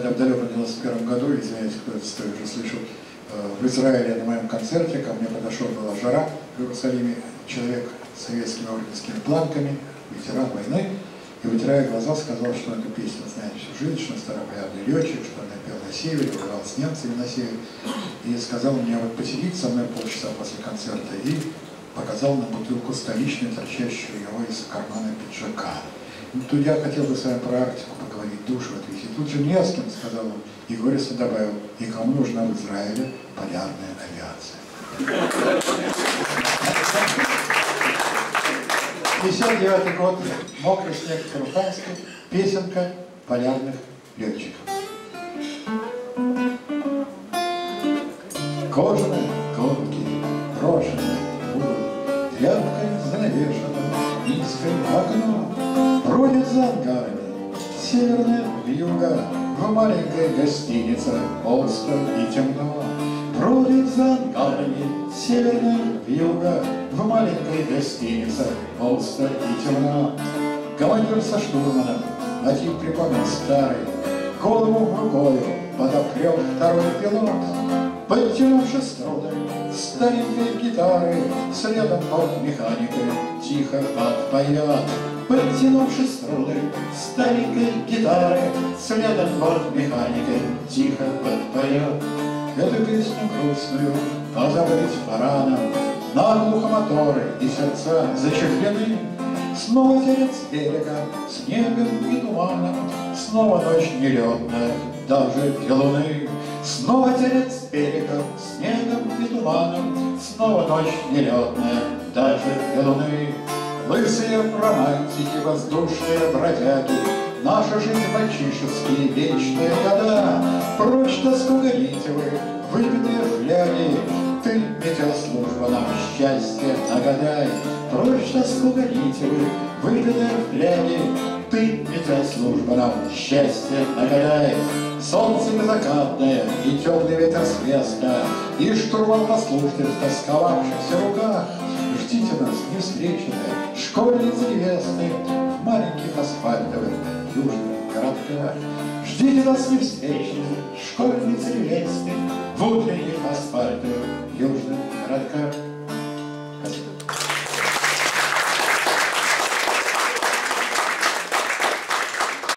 когда в далеком 91 году, извиняюсь, кто это стоит, уже слышал, э, в Израиле на моем концерте ко мне подошел, была жара в Иерусалиме, человек с советскими орденскими планками, ветеран войны, и, вытирая глаза, сказал, что эту песню знает всю жизнь, что он старопорядный летчик, что он напел на севере, воевал с немцами на севере. И сказал мне, вот посидите со мной полчаса после концерта, и показал на бутылку столичную, торчащую его из кармана пиджака. Ну, тут я хотел бы с вами про Арктику поговорить, душу отвести. Тут же не с кем, сказал он. И Горисов добавил, и кому нужна в Израиле полярная авиация. 59 год, мокрый снег Таруханский, песенка полярных летчиков. Кожаные колки, брошенные угол, тряпкой занавешено, низкое окно, бродит за ангарами, северная вьюга, в маленькой гостинице остро и темно. Бродит за ангарами северная вьюга, в маленькой гостинице пусто и темно. Командир со штурманом, мотив припомнил старый, Голову рукою подопрел второй пилот. Подтянувши струны старенькой гитары, Следом под механикой тихо подпоет. Подтянувши струны старенькой гитары, Следом под механикой тихо подпоет. Эту песню грустную позабыть пора нам, Наглухо моторы и сердца зачехлены, Снова терет с берега снегом и туманом, Снова ночь нелетная, даже для луны. Снова терет с берега снегом и туманом, Снова ночь нелетная, даже для луны. Лысые романтики, воздушные бродяги, Наша жизнь мальчишеские вечные года, Прочь тоску гоните вы, выпитые фляги, ты, метеослужба, нам счастье нагадай. Прочь тоску гоните вы, выпитые фляги, Ты, метеослужба, нам счастье нагадай. Солнце незакатное и теплый ветер с места, И штурман послушный в тосковавшихся руках. Ждите нас, невстреченные, школьницы невесты, В маленьких асфальтовых южных городках. Ждите нас невстреченные, школьницы невесты, В утренних асфальтовых.